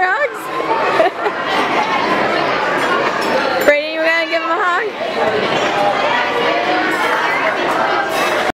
your hugs? Brady, you gonna give him a hug?